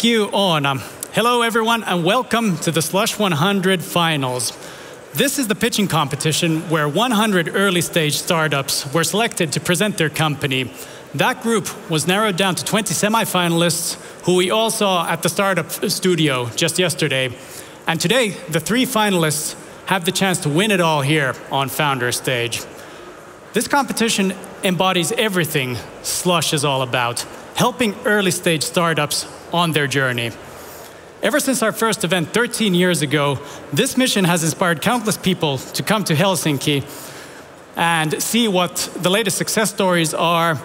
Thank you, Oona. Hello, everyone, and welcome to the Slush 100 finals. This is the pitching competition where 100 early stage startups were selected to present their company. That group was narrowed down to 20 semifinalists who we all saw at the startup studio just yesterday. And today, the three finalists have the chance to win it all here on Founder Stage. This competition embodies everything Slush is all about, helping early stage startups on their journey. Ever since our first event 13 years ago, this mission has inspired countless people to come to Helsinki and see what the latest success stories are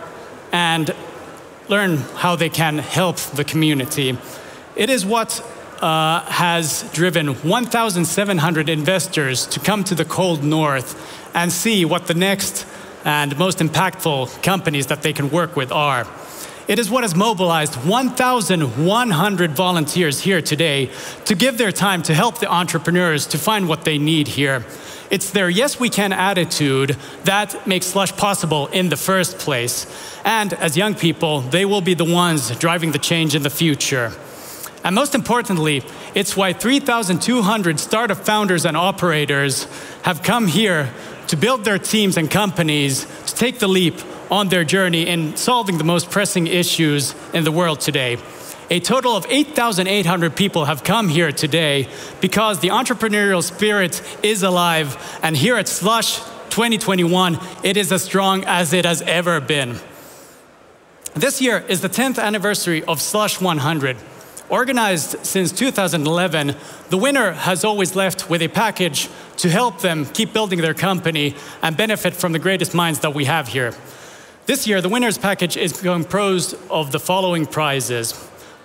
and learn how they can help the community. It is what uh, has driven 1,700 investors to come to the cold north and see what the next and most impactful companies that they can work with are. It is what has mobilized 1,100 volunteers here today to give their time to help the entrepreneurs to find what they need here. It's their yes we can attitude that makes Slush possible in the first place. And as young people, they will be the ones driving the change in the future. And most importantly, it's why 3,200 startup founders and operators have come here to build their teams and companies to take the leap on their journey in solving the most pressing issues in the world today. A total of 8,800 people have come here today because the entrepreneurial spirit is alive, and here at Slush 2021, it is as strong as it has ever been. This year is the 10th anniversary of Slush 100. Organized since 2011, the winner has always left with a package to help them keep building their company and benefit from the greatest minds that we have here. This year, the winner's package is composed of the following prizes.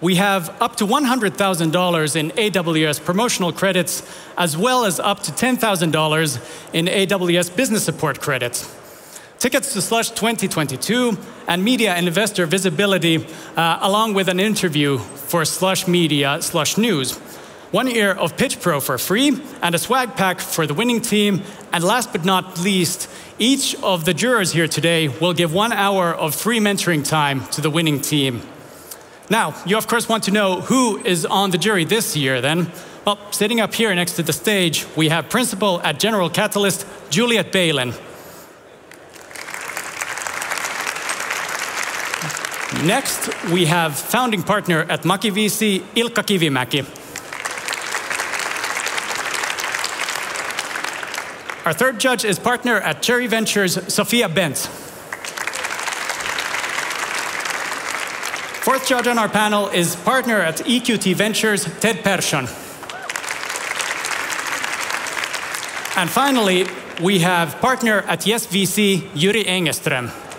We have up to $100,000 in AWS promotional credits, as well as up to $10,000 in AWS business support credits. Tickets to Slush 2022 and media and investor visibility, uh, along with an interview for Slush Media, Slush News. One year of Pitch Pro for free, and a swag pack for the winning team. And last but not least, each of the jurors here today will give one hour of free mentoring time to the winning team. Now, you of course want to know who is on the jury this year then. Well, sitting up here next to the stage, we have Principal at General Catalyst, Juliet Bailin. Next, we have founding partner at Maki.vc, Ilkka Kivimäki. Our third judge is partner at Cherry Ventures, Sophia Bendz. Fourth judge on our panel is partner at EQT Ventures, Ted Persson. And finally, we have partner at YesVC, Jyri Engeström.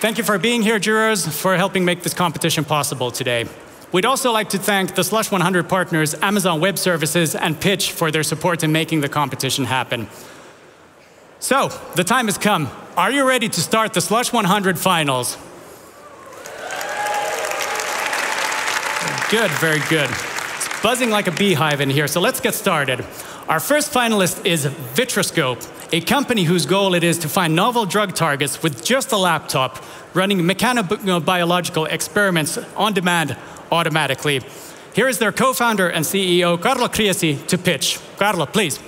Thank you for being here, jurors, for helping make this competition possible today. We'd also like to thank the Slush 100 partners, Amazon Web Services and Pitch for their support in making the competition happen. So, the time has come. Are you ready to start the Slush 100 finals? Good, very good. It's buzzing like a beehive in here, so let's get started. Our first finalist is Vitroscope, a company whose goal it is to find novel drug targets with just a laptop, running mechanobiological experiments on demand automatically. Here is their co-founder and CEO, Carlo Criesi, to pitch. Carlo, please.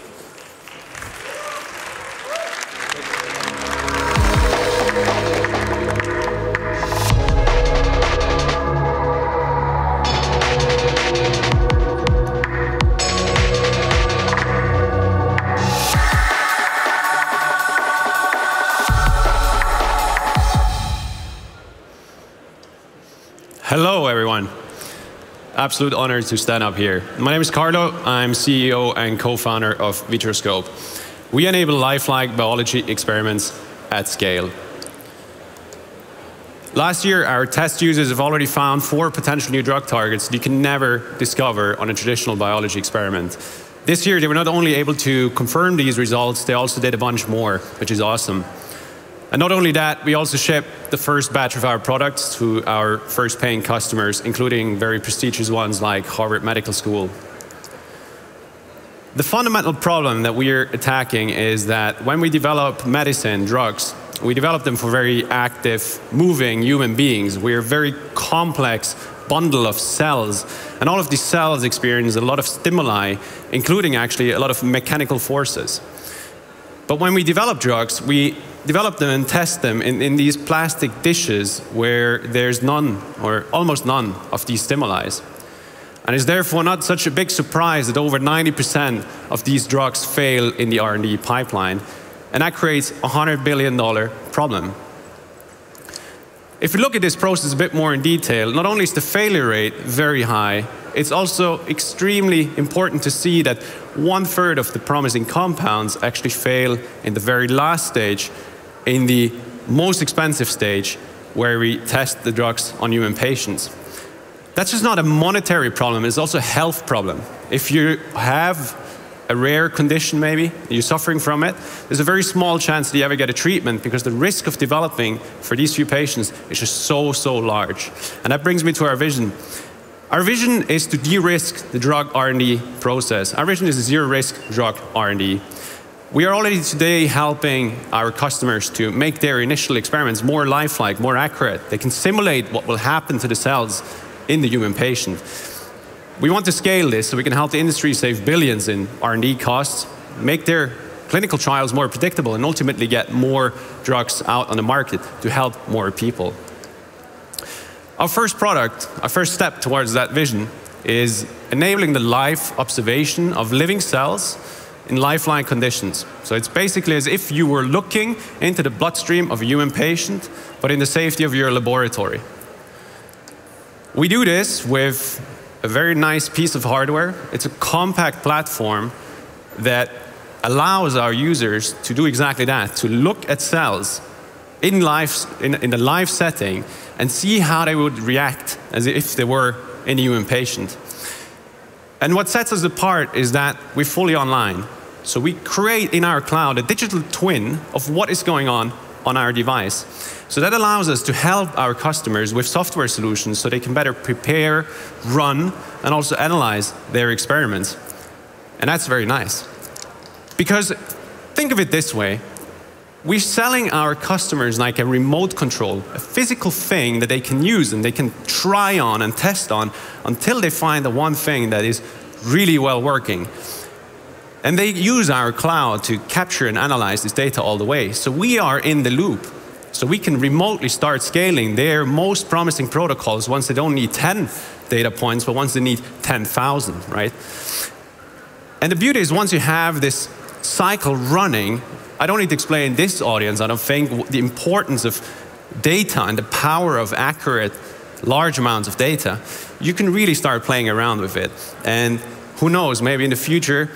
Absolute honor to stand up here. My name is Carlo. I'm CEO and co-founder of Vitroscope. We enable lifelike biology experiments at scale. Last year, our test users have already found four potential new drug targets that you can never discover on a traditional biology experiment. This year, they were not only able to confirm these results, they also did a bunch more, which is awesome. And not only that, we also ship the first batch of our products to our first paying customers, including very prestigious ones like Harvard Medical School. The fundamental problem that we're attacking is that when we develop medicine, drugs, we develop them for very active, moving human beings. We're a very complex bundle of cells, and all of these cells experience a lot of stimuli, including actually a lot of mechanical forces. But when we develop drugs, we develop them and test them in, in these plastic dishes where there's none or almost none of these stimuli. And it's therefore not such a big surprise that over 90% of these drugs fail in the R&D pipeline. And that creates a $100 billion problem. If you look at this process a bit more in detail, not only is the failure rate very high, it's also extremely important to see that one third of the promising compounds actually fail in the very last stage, in the most expensive stage, where we test the drugs on human patients. That's just not a monetary problem, it's also a health problem. If you have a rare condition maybe, you're suffering from it, there's a very small chance that you ever get a treatment because the risk of developing for these few patients is just so, so large. And that brings me to our vision. Our vision is to de-risk the drug R&D process. Our vision is a zero-risk drug R&D. We are already today helping our customers to make their initial experiments more lifelike, more accurate. They can simulate what will happen to the cells in the human patient. We want to scale this so we can help the industry save billions in R&D costs, make their clinical trials more predictable, and ultimately get more drugs out on the market to help more people. Our first product, our first step towards that vision, is enabling the live observation of living cells in lifeline conditions. So it's basically as if you were looking into the bloodstream of a human patient, but in the safety of your laboratory. We do this with a very nice piece of hardware. It's a compact platform that allows our users to do exactly that, to look at cells in, life, in, in the live setting and see how they would react as if they were in a human patient. And what sets us apart is that we're fully online. So we create in our cloud a digital twin of what is going on on our device. So that allows us to help our customers with software solutions so they can better prepare, run, and also analyze their experiments. And that's very nice. Because think of it this way we're selling our customers like a remote control, a physical thing that they can use and they can try on and test on until they find the one thing that is really well working. And they use our cloud to capture and analyze this data all the way. So we are in the loop. So we can remotely start scaling their most promising protocols once they don't need 10 data points, but once they need 10,000, right? And the beauty is once you have this cycle running, I don't need to explain this audience, I don't think, the importance of data and the power of accurate, large amounts of data. You can really start playing around with it. And who knows, maybe in the future,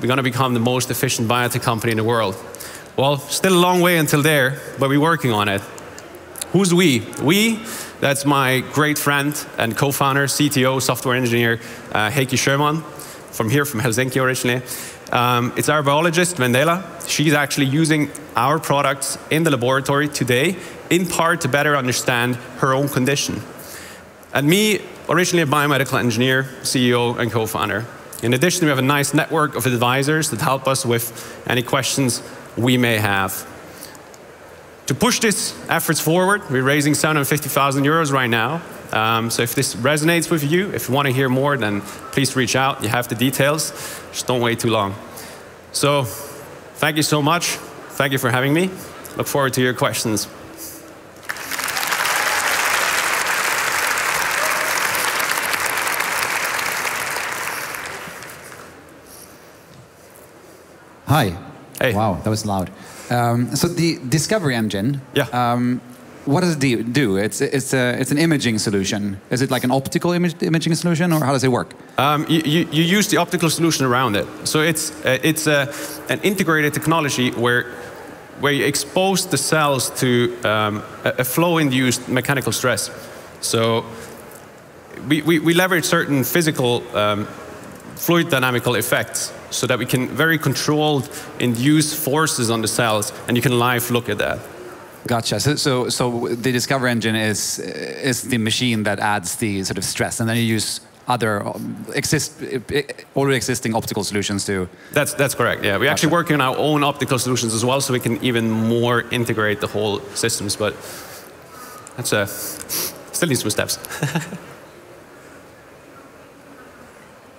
we're going to become the most efficient biotech company in the world. Well, still a long way until there, but we're working on it. Who's we? We, that's my great friend and co-founder, CTO, software engineer, uh, Heikki Sherman, from here, from Helsinki originally. Um, it's our biologist, Vendela. She's actually using our products in the laboratory today, in part to better understand her own condition. And me, originally a biomedical engineer, CEO, and co-founder. In addition, we have a nice network of advisors that help us with any questions we may have. To push these efforts forward, we're raising 750,000 euros right now. Um, so if this resonates with you, if you want to hear more, then please reach out. You have the details. Just don't wait too long. So thank you so much. Thank you for having me. Look forward to your questions. Hi. Hey. Wow, that was loud. Um, so the Discovery Engine. Yeah. Um, what does it do? It's it's a it's an imaging solution. Is it like an optical image, imaging solution, or how does it work? Um, you, you, you, use the optical solution around it. So it's uh, it's uh, an integrated technology where where you expose the cells to um, a, flow-induced mechanical stress. So we, we, we leverage certain physical um, fluid dynamical effects so that we can very controlled induce forces on the cells, and you can live look at that. Gotcha. So, so, so the Discover engine is is the machine that adds the sort of stress, and then you use other um, exist, already existing optical solutions too. That's that's correct. Yeah, we're gotcha. actually working on our own optical solutions as well, so we can even more integrate the whole systems. But that's a uh, still needs some steps.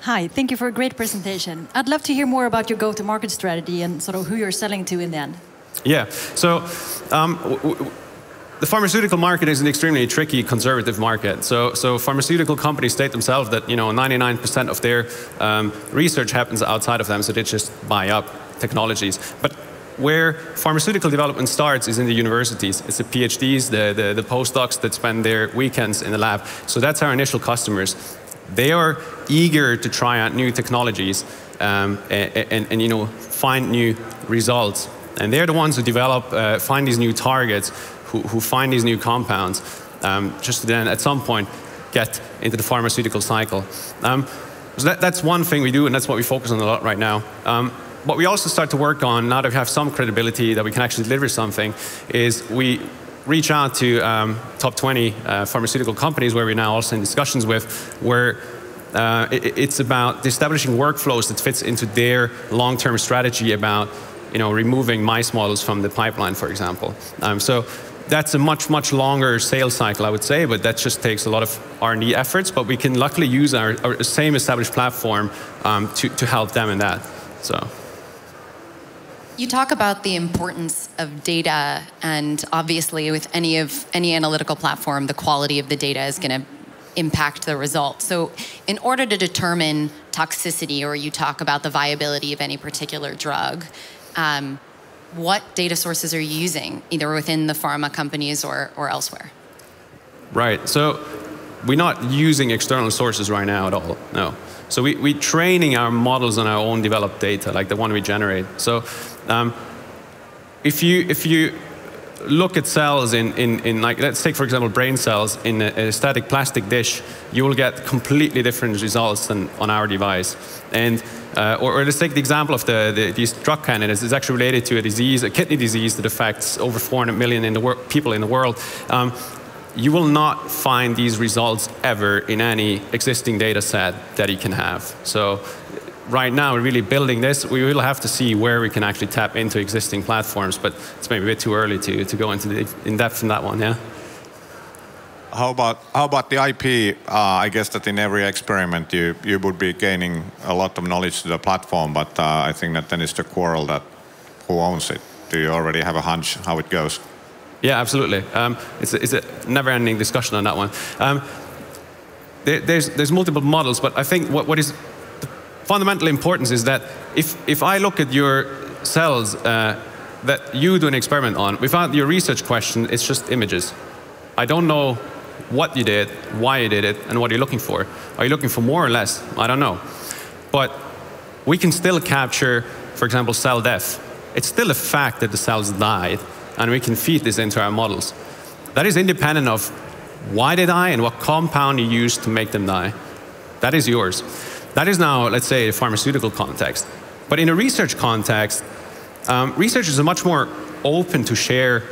Hi, thank you for a great presentation. I'd love to hear more about your go-to-market strategy and sort of who you're selling to in the end. Yeah, so um, the pharmaceutical market is an extremely tricky, conservative market. So, so pharmaceutical companies state themselves that you know 99% of their um, research happens outside of them, so they just buy up technologies. But where pharmaceutical development starts is in the universities. It's the PhDs, the, the, the postdocs that spend their weekends in the lab. So that's our initial customers. They are eager to try out new technologies um, and, and, and, you know find new results. And they're the ones who develop, uh, find these new targets, who, who find these new compounds, um, just to then at some point get into the pharmaceutical cycle. Um, so that, that's one thing we do, and that's what we focus on a lot right now. Um, what we also start to work on, now that we have some credibility that we can actually deliver something, is we reach out to um, top 20 uh, pharmaceutical companies where we're now also in discussions with, where uh, it, it's about establishing workflows that fits into their long-term strategy about you know, removing mice models from the pipeline, for example. Um, so that's a much, much longer sales cycle, I would say, but that just takes a lot of R&D efforts, but we can luckily use our, our same established platform um, to, to help them in that. So. You talk about the importance of data, and obviously, with any of any analytical platform, the quality of the data is going to impact the result. So, in order to determine toxicity, or you talk about the viability of any particular drug, um, what data sources are you using, either within the pharma companies or, or elsewhere? Right. So we're not using external sources right now at all. No. So we, we're training our models on our own developed data, like the one we generate. So um, if you if you look at cells in, in, in like let's take for example brain cells in a, a, static plastic dish, you will get completely different results than on our device. And uh, or, or, let's take the example of the, the, these drug candidates. It's actually related to a disease, a kidney disease that affects over 400 million in the people in the world. Um, you will not find these results ever in any existing data set that you can have. So right now, we're really building this. We will have to see where we can actually tap into existing platforms, but it's maybe a bit too early to, to go into the, in depth in that one, yeah? How about, how about the IP? Uh, I guess that in every experiment you, you would be gaining a lot of knowledge to the platform, but uh, I think that then it's the quarrel that who owns it. Do you already have a hunch how it goes? Yeah, absolutely. Um, it's, a, it's a never-ending discussion on that one. Um, there, there's, there's multiple models, but I think what, what is fundamental importance is that if, if I look at your cells uh, that you do an experiment on, without your research question, it's just images. I don't know what you did, why you did it, and what you're looking for. Are you looking for more or less? I don't know. But we can still capture, for example, cell death. It's still a fact that the cells died, and we can feed this into our models. That is independent of why they die and what compound you used to make them die. That is yours. That is now, let's say, a pharmaceutical context. But in a research context, um, researchers are much more open to share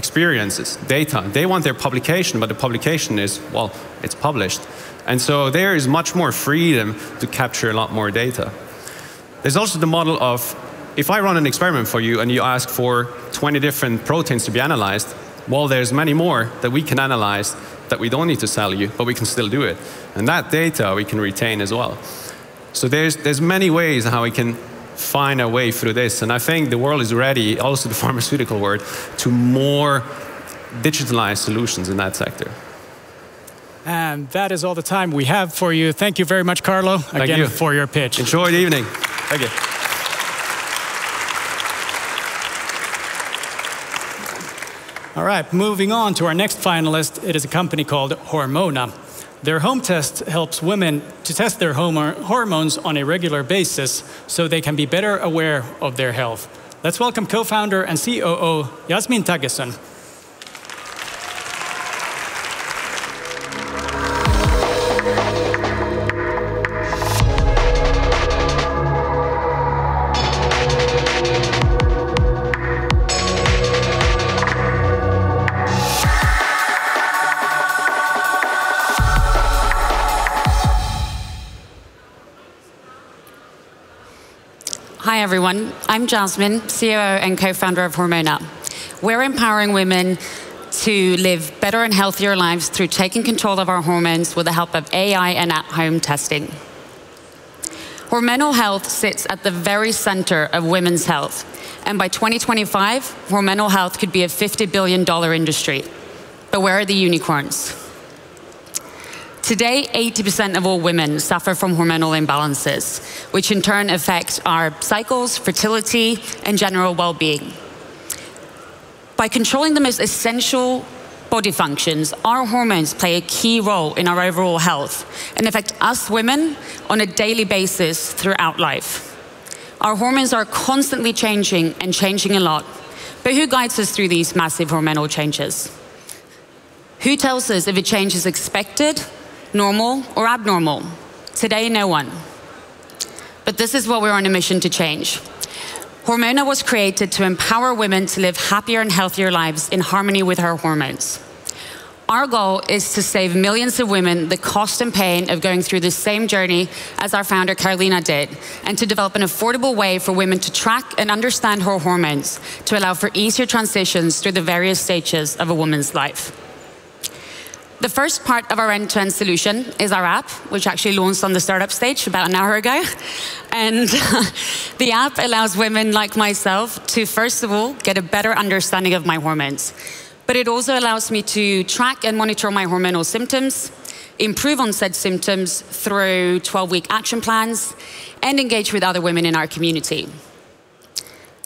experiences, data. They want their publication, but the publication is, well, it's published. And so there is much more freedom to capture a lot more data. There's also the model of if I run an experiment for you and you ask for 20 different proteins to be analyzed, well, there's many more that we can analyze that we don't need to sell you, but we can still do it. And that data we can retain as well. So there's, there's many ways how we can find a way through this. And I think the world is ready, also the pharmaceutical world, to more digitalized solutions in that sector. And that is all the time we have for you. Thank you very much, Carlo, Thank again you. for your pitch. Enjoy the evening. Thank you. All right, moving on to our next finalist. It is a company called Hormona. Their home test helps women to test their hormones on a regular basis so they can be better aware of their health. Let's welcome co founder and COO Yasmin Tageson. Everyone. I'm Jasmine, COO and co founder of Hormona. We're empowering women to live better and healthier lives through taking control of our hormones with the help of AI and at home testing. Hormonal health sits at the very center of women's health. And by 2025, hormonal health could be a $50 billion industry. But where are the unicorns? Today, 80% of all women suffer from hormonal imbalances, which in turn affect our cycles, fertility, and general well being. By controlling the most essential body functions, our hormones play a key role in our overall health and affect us women on a daily basis throughout life. Our hormones are constantly changing and changing a lot. But who guides us through these massive hormonal changes? Who tells us if a change is expected normal, or abnormal? Today, no one. But this is what we're on a mission to change. Hormona was created to empower women to live happier and healthier lives in harmony with her hormones. Our goal is to save millions of women the cost and pain of going through the same journey as our founder Carolina did, and to develop an affordable way for women to track and understand her hormones to allow for easier transitions through the various stages of a woman's life. The first part of our end-to-end solution is our app, which actually launched on the startup stage about an hour ago. And the app allows women like myself to, first of all, get a better understanding of my hormones. But it also allows me to track and monitor my hormonal symptoms, improve on said symptoms through 12-week action plans, and engage with other women in our community.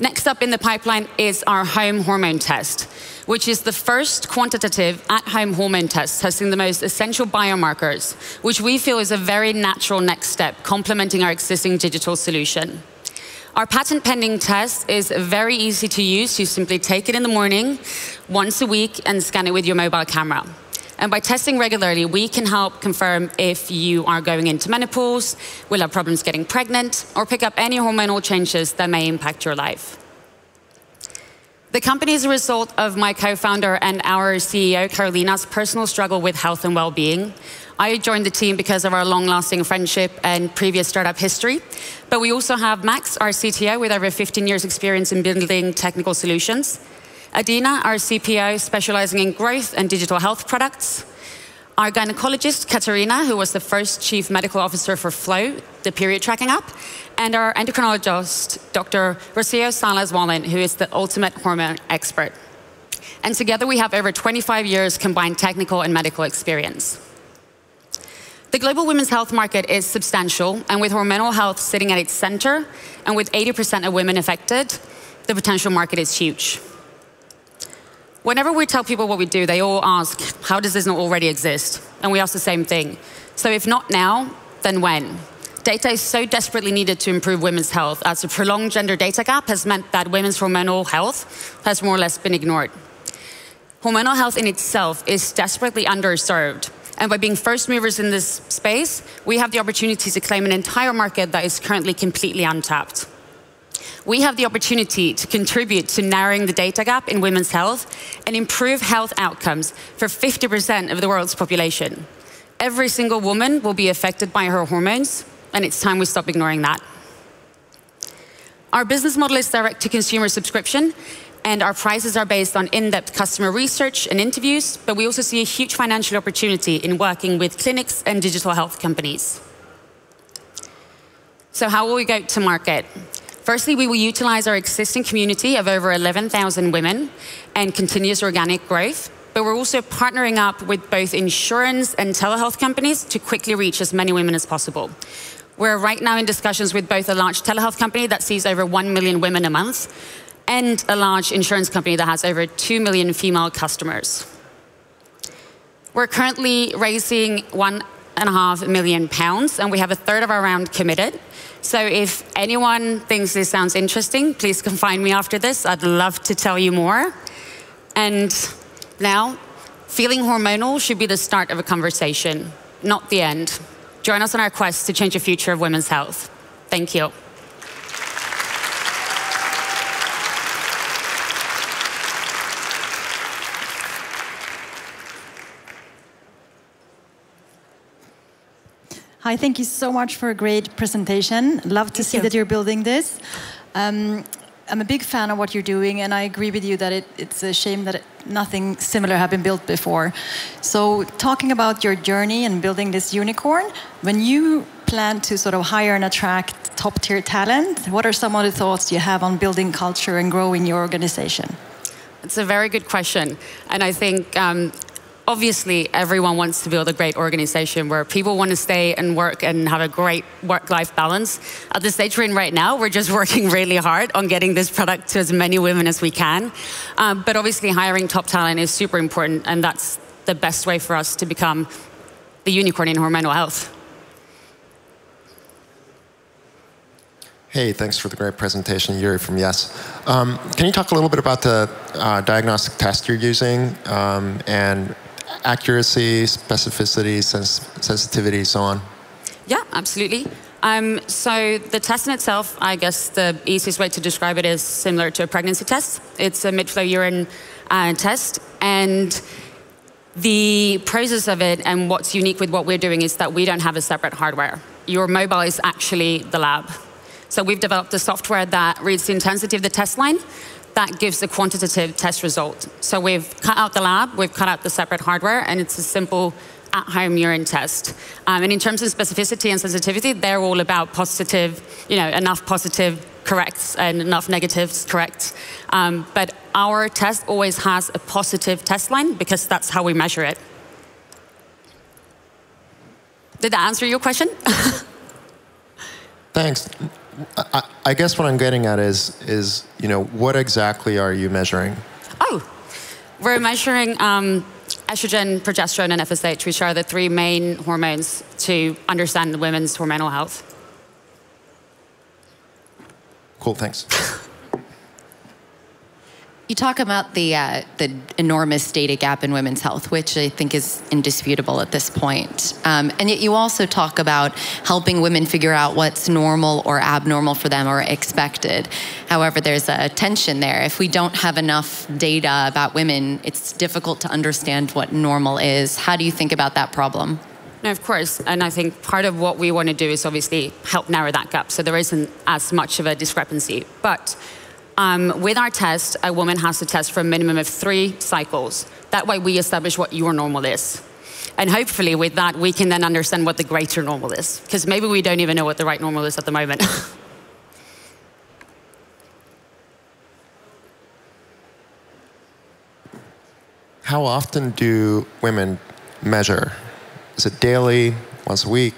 Next up in the pipeline is our home hormone test, which is the first quantitative at-home hormone test testing the most essential biomarkers, which we feel is a very natural next step, complementing our existing digital solution. Our patent pending test is very easy to use. You simply take it in the morning, once a week, and scan it with your mobile camera. And by testing regularly, we can help confirm if you are going into menopause, will have problems getting pregnant, or pick up any hormonal changes that may impact your life. The company is a result of my co founder and our CEO, Carolina's personal struggle with health and well being. I joined the team because of our long lasting friendship and previous startup history. But we also have Max, our CTO, with over 15 years' experience in building technical solutions. Adina, our CPO, specializing in growth and digital health products. Our gynecologist, Katarina, who was the first chief medical officer for Flo, the period tracking app. And our endocrinologist, Dr. Rocio Salas Whalen, who is the ultimate hormone expert. And together we have over 25 years combined technical and medical experience. The global women's health market is substantial, and with hormonal health sitting at its center, and with 80% of women affected, the potential market is huge. Whenever we tell people what we do, they all ask, how does this not already exist? And we ask the same thing. So if not now, then when? Data is so desperately needed to improve women's health, as a prolonged gender data gap has meant that women's hormonal health has more or less been ignored. Hormonal health in itself is desperately underserved. And by being first movers in this space, we have the opportunity to claim an entire market that is currently completely untapped we have the opportunity to contribute to narrowing the data gap in women's health and improve health outcomes for 50% of the world's population. Every single woman will be affected by her hormones, and it's time we stop ignoring that. Our business model is direct to consumer subscription, and our prices are based on in depth customer research and interviews, but we also see a huge financial opportunity in working with clinics and digital health companies. So, how will we go to market? Firstly, we will utilize our existing community of over 11,000 women and continuous organic growth. But we're also partnering up with both insurance and telehealth companies to quickly reach as many women as possible. We're right now in discussions with both a large telehealth company that sees over 1 million women a month and a large insurance company that has over 2 million female customers. We're currently raising one and a half million pounds, and we have a third of our round committed. So if anyone thinks this sounds interesting, please come find me after this. I'd love to tell you more. And now, feeling hormonal should be the start of a conversation, not the end. Join us on our quest to change the future of women's health. Thank you. Hi, thank you so much for a great presentation. Love to thank see you. that you're building this. Um, I'm a big fan of what you're doing, and I agree with you that it, it's a shame that it, nothing similar had been built before. So, talking about your journey and building this unicorn, when you plan to sort of hire and attract top tier talent, what are some of the thoughts you have on building culture and growing your organization? It's a very good question, and I think um, obviously everyone wants to build a great organization where people want to stay and work and have a great work-life balance. At the stage we're in right now, we're just working really hard on getting this product to as many women as we can. Um, but obviously hiring top talent is super important and that's the best way for us to become the unicorn in hormonal health. Hey, thanks for the great presentation, Jyri from Yes. Um, can you talk a little bit about the uh, diagnostic test you're using um, and accuracy, specificity, sens sensitivity, so on? Yeah, absolutely. Um, so the test in itself, I guess the easiest way to describe it is similar to a pregnancy test. It's a mid-flow urine uh, test, and the process of it and what's unique with what we're doing is that we don't have a separate hardware. Your mobile is actually the lab. So we've developed a software that reads the intensity of the test line, that gives a quantitative test result. So we've cut out the lab, we've cut out the separate hardware, and it's a simple at-home urine test. Um, and in terms of specificity and sensitivity, they're all about positive, you know, enough positive corrects and enough negatives corrects. Um, but our test always has a positive test line because that's how we measure it. Did that answer your question? Thanks. I, I, guess what I'm getting at is, is, you know, what exactly are you measuring? Oh, we're measuring um, estrogen, progesterone, and FSH, which are the three main hormones to understand women's hormonal health. Cool, thanks. You talk about the uh, the enormous data gap in women's health, which I think is indisputable at this point. Um, and yet you also talk about helping women figure out what's normal or abnormal for them or expected. However, there's a tension there. If we don't have enough data about women, it's difficult to understand what normal is. How do you think about that problem? No, of course. And I think part of what we want to do is obviously help narrow that gap so there isn't as much of a discrepancy. But um, with our test, a woman has to test for a minimum of three cycles. That way, we establish what your normal is. And hopefully, with that, we can then understand what the greater normal is. Because maybe we don't even know what the right normal is at the moment. How often do women measure? Is it daily, once a week?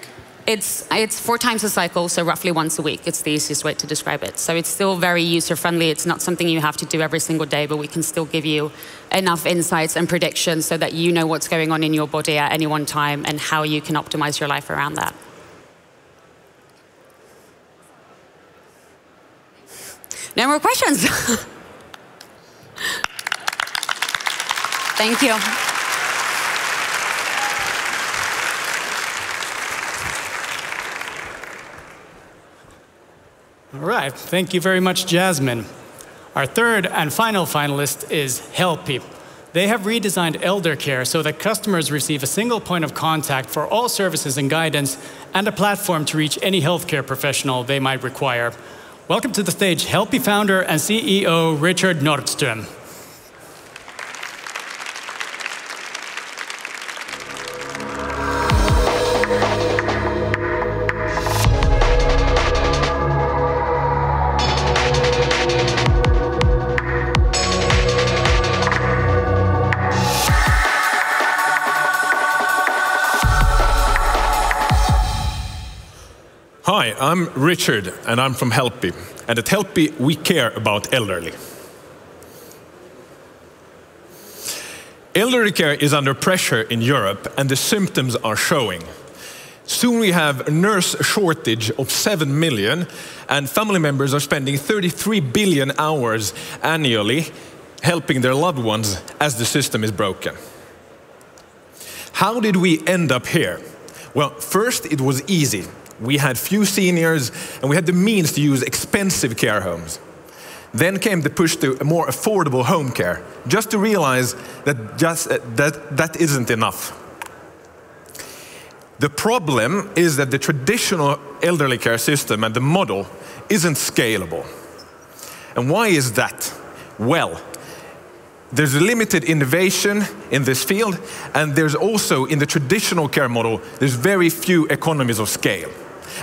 It's, it's four times a cycle, so roughly once a week. It's the easiest way to describe it. So it's still very user friendly. It's not something you have to do every single day, but we can still give you enough insights and predictions so that you know what's going on in your body at any one time and how you can optimize your life around that. No more questions. Thank you. Right, thank you very much, Jasmine. Our third and final finalist is Helpy. They have redesigned elder care so that customers receive a single point of contact for all services and guidance and a platform to reach any healthcare professional they might require. Welcome to the stage, Helpy founder and CEO Richard Nordström. I'm Richard, and I'm from Helpy. And at Helpy, we care about elderly. Elderly care is under pressure in Europe, and the symptoms are showing. Soon we have a nurse shortage of 7 million, and family members are spending 33 billion hours annually helping their loved ones as the system is broken. How did we end up here? Well, first it was easy. We had few seniors, and we had the means to use expensive care homes. Then came the push to more affordable home care, just to realize that just, uh, that, that isn't enough. The problem is that the traditional elderly care system and the model isn't scalable. And why is that? Well, there's limited innovation in this field, and there's also, in the traditional care model, there's very few economies of scale.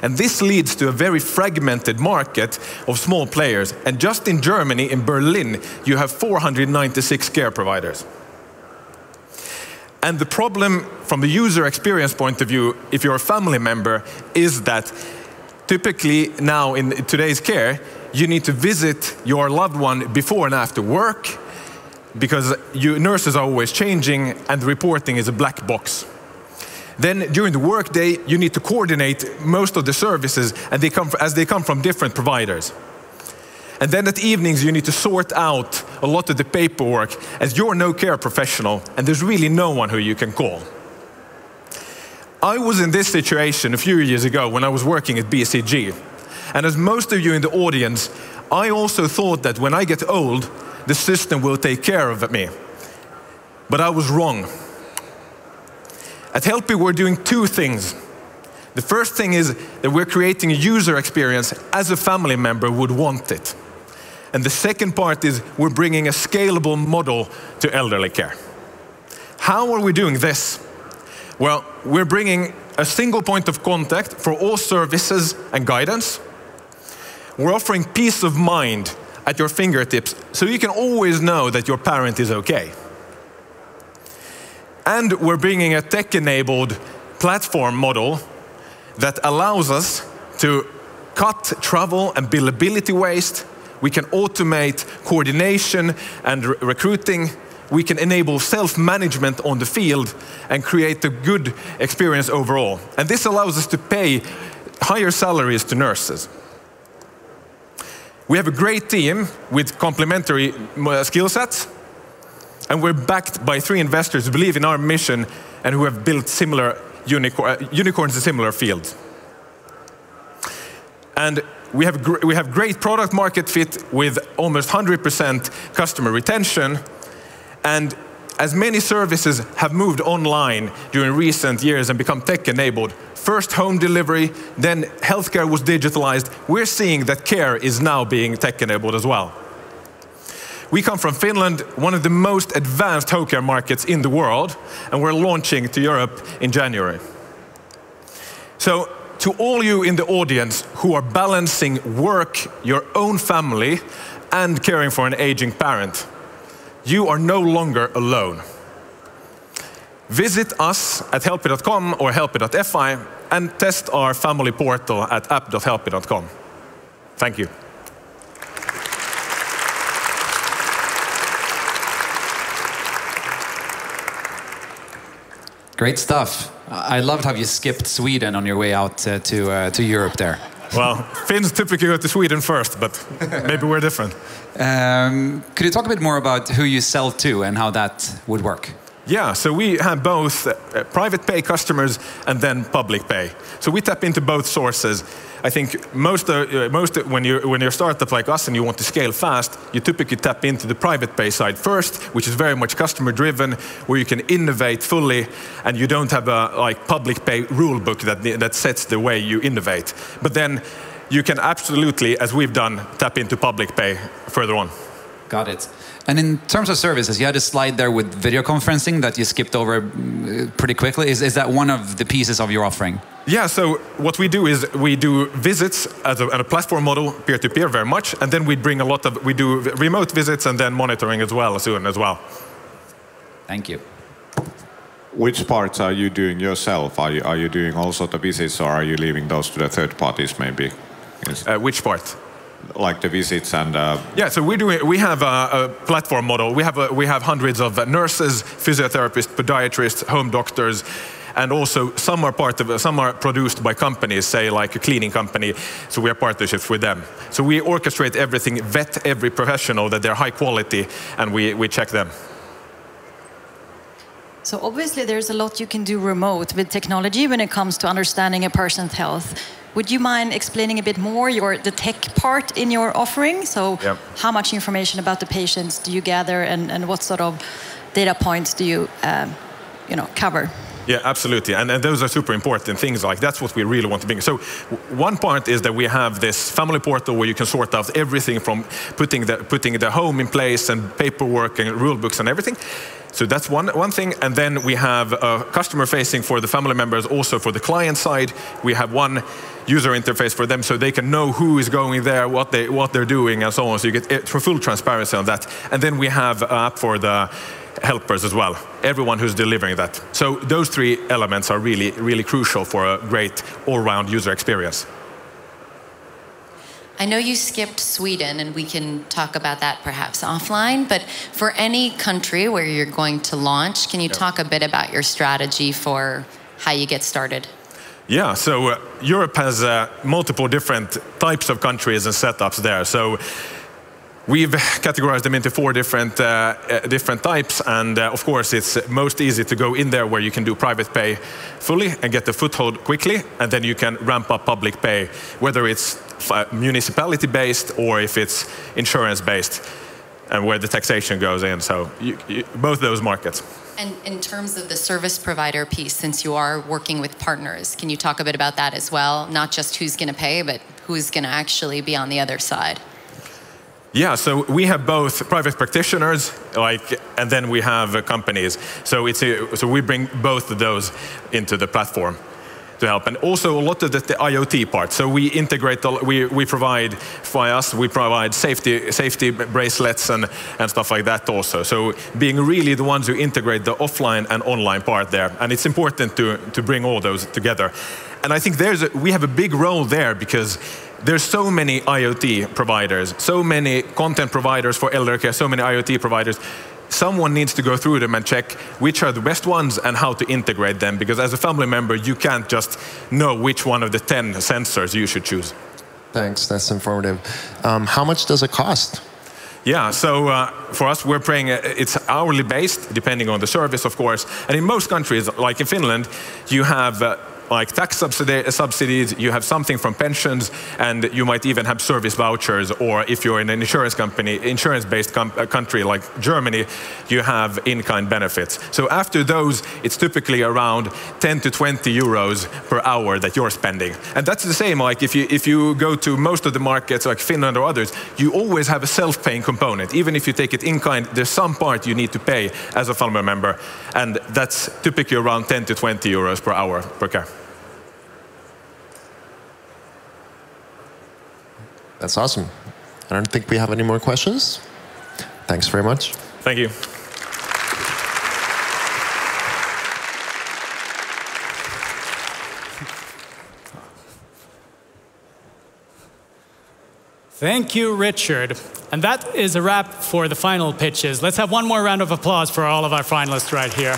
And this leads to a very fragmented market of small players. And just in Germany, in Berlin, you have 496 care providers. And the problem from the user experience point of view, if you're a family member, is that typically now in today's care, you need to visit your loved one before and after work because you, nurses are always changing and reporting is a black box. Then during the workday, you need to coordinate most of the services and they come, as they come from different providers. And then at evenings, you need to sort out a lot of the paperwork as you're no care professional and there's really no one who you can call. I was in this situation a few years ago when I was working at BCG. And as most of you in the audience, I also thought that when I get old, the system will take care of me. But I was wrong. At Helpy, we're doing two things. The first thing is that we're creating a user experience as a family member would want it. And the second part is we're bringing a scalable model to elderly care. How are we doing this? Well, we're bringing a single point of contact for all services and guidance. We're offering peace of mind at your fingertips so you can always know that your parent is okay. And we're bringing a tech-enabled platform model that allows us to cut travel and billability waste. We can automate coordination and re recruiting. We can enable self-management on the field and create a good experience overall. And this allows us to pay higher salaries to nurses. We have a great team with complementary uh, skill sets, and we're backed by three investors who believe in our mission and who have built similar uh, unicorns in similar fields. And we have, we have great product market fit with almost 100% customer retention. And as many services have moved online during recent years and become tech enabled, first home delivery, then healthcare was digitalized, we're seeing that care is now being tech enabled as well. We come from Finland, one of the most advanced home care markets in the world, and we're launching to Europe in January. So, to all you in the audience who are balancing work, your own family, and caring for an aging parent, you are no longer alone. Visit us at helpy.com or helpy.fi and test our family portal at app.helpy.com. Thank you. Great stuff. I loved how you skipped Sweden on your way out uh, to, uh, to Europe there. Well, Finns typically go to Sweden first, but maybe we're different. Um, could you talk a bit more about who you sell to and how that would work? Yeah, so we have both uh, private pay customers and then public pay. So we tap into both sources. I think most, uh, most when, you're, when you're a startup like us and you want to scale fast, you typically tap into the private pay side first, which is very much customer driven, where you can innovate fully and you don't have a like, public pay rule book that, that sets the way you innovate. But then you can absolutely, as we've done, tap into public pay further on. Got it. And in terms of services, you had a slide there with video conferencing that you skipped over mm, pretty quickly. Is, is that one of the pieces of your offering? Yeah, so what we do is we do visits as a, a platform model, peer-to-peer -peer very much, and then we bring a lot of, we do remote visits and then monitoring as well as soon as well. Thank you. Which parts are you doing yourself? Are you, are you doing also the visits or are you leaving those to the third parties maybe? Uh, which part? Like the visits and uh... yeah so we do we have a, a platform model. We have a, we have hundreds of nurses physiotherapists podiatrists home doctors and also some are part of some are produced by companies say like a cleaning company. So we have partnerships with them. So we orchestrate everything vet every professional that they're high quality and we, we check them. So obviously there's a lot you can do remote with technology when it comes to understanding a person's health would you mind explaining a bit more your the tech part in your offering? So, yep. how much information about the patients do you gather, and, and what sort of data points do you, um, you know, cover? Yeah, absolutely. And, and those are super important things. Like that's what we really want to bring. So one part is that we have this family portal where you can sort out everything from putting the, putting the home in place and paperwork and rule books and everything. So that's one, one thing. And then we have a customer facing for the family members, also for the client side. We have one user interface for them so they can know who is going there, what, they, what they're doing, and so on. So you get full transparency on that. And then we have an app for the helpers as well, everyone who's delivering that. So those three elements are really, really crucial for a great all-round user experience. I know you skipped Sweden, and we can talk about that perhaps offline, but for any country where you're going to launch, can you yeah. talk a bit about your strategy for how you get started? Yeah, so uh, Europe has uh, multiple different types of countries and setups there. So We've categorized them into four different, uh, uh, different types, and uh, of course it's most easy to go in there where you can do private pay fully and get the foothold quickly, and then you can ramp up public pay, whether it's municipality-based or if it's insurance-based, and where the taxation goes in. So you, you, both those markets. And in terms of the service provider piece, since you are working with partners, can you talk a bit about that as well? Not just who's going to pay, but who's going to actually be on the other side? Yeah, so we have both private practitioners, like, and then we have uh, companies. So it's a, so we bring both of those into the platform to help, and also a lot of the, the IoT part. So we integrate, we we provide for us, we provide safety safety bracelets and and stuff like that also. So being really the ones who integrate the offline and online part there, and it's important to to bring all those together. And I think there's a, we have a big role there because there's so many IoT providers, so many content providers for elder care, so many IoT providers. Someone needs to go through them and check which are the best ones and how to integrate them. Because as a family member, you can't just know which one of the 10 sensors you should choose. Thanks, that's informative. Um, how much does it cost? Yeah, so uh, for us, we're paying, uh, it's hourly based, depending on the service, of course. And in most countries, like in Finland, you have uh, like tax subsidies, you have something from pensions, and you might even have service vouchers. Or if you're in an insurance company, insurance-based uh, country like Germany, you have in-kind benefits. So after those, it's typically around 10 to 20 euros per hour that you're spending. And that's the same. Like if you if you go to most of the markets, like Finland or others, you always have a self-paying component. Even if you take it in kind, there's some part you need to pay as a family member, and that's typically around 10 to 20 euros per hour per car. That's awesome. I don't think we have any more questions. Thanks very much. Thank you. Thank you, Richard. And that is a wrap for the final pitches. Let's have one more round of applause for all of our finalists right here.